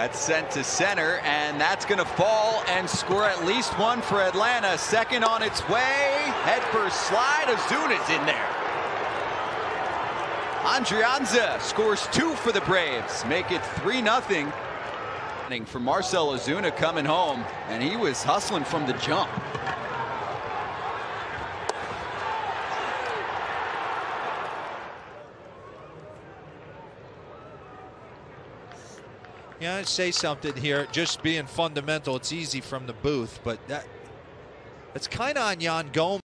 That's sent to center, and that's going to fall and score at least one for Atlanta. Second on its way. Head first slide. Ozuna's in there. Adrianza scores two for the Braves. Make it 3 0. For Marcell Ozuna coming home, and he was hustling from the jump. Yeah, say something here. Just being fundamental, it's easy from the booth, but that that's kind of on Yan Gomes.